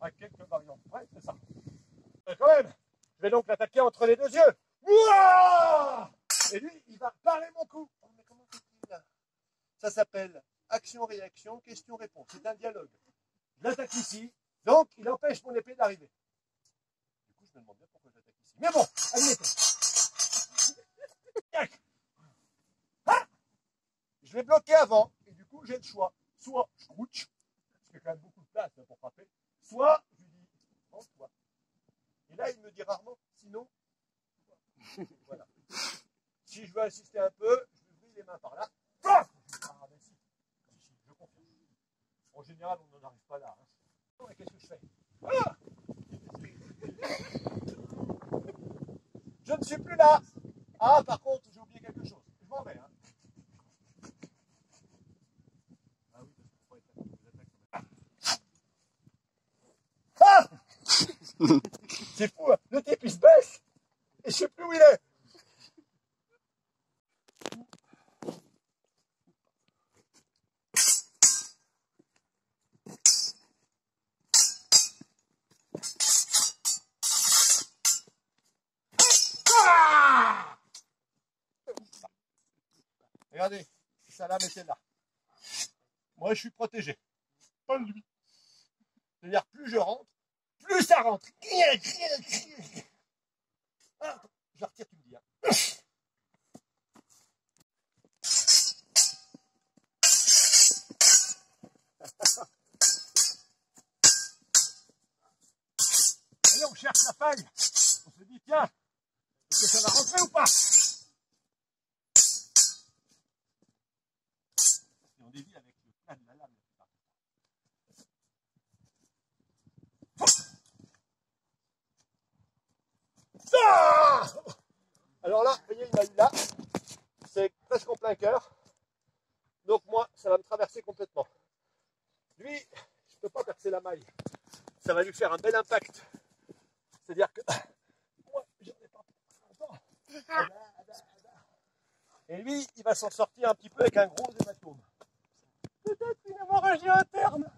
à quelques variantes ouais, c'est ça. Mais quand même, je vais donc l'attaquer entre les deux yeux. Et lui, il va barrer mon cou. Oh, mais comment Ça s'appelle action-réaction, question-réponse. C'est un dialogue. Je l'attaque ici, donc il empêche mon épée d'arriver. Du coup, je me demande bien pourquoi je l'attaque ici. Mais bon, allez. Ah je vais bloquer avant, et du coup, j'ai le choix. Soit je crouche, parce qu'il y a quand même beaucoup de place hein, pour frapper, soit je lui dis, pense-toi. Et là, il me dit rarement, sinon, voilà. Si je veux assister un peu, je lui ouvre les mains par là. Ah, je confirme. En général, on n'en arrive pas là. Hein. Qu'est-ce que je fais? Je ne suis plus là. Ah, par contre, j'ai oublié quelque chose. Je m'en vais. Hein. Ah oui, parce Ah C'est fou, hein. le type il se baisse et je sais plus où il est. Regardez, ça lame était là. Moi, je suis protégé. Pas lui. C'est-à-dire, plus je rentre, ça rentre. Ah, je retire, tu me dis. Hein. Allez, on cherche la faille. On se dit, tiens, est-ce que ça va rentrer ou pas? Là. C'est presque en plein cœur. Donc moi, ça va me traverser complètement. Lui, je ne peux pas percer la maille. Ça va lui faire un bel impact. C'est-à-dire que moi, j'en ai pas. Et lui, il va s'en sortir un petit peu avec un gros hématome. Peut-être une hémorragie interne.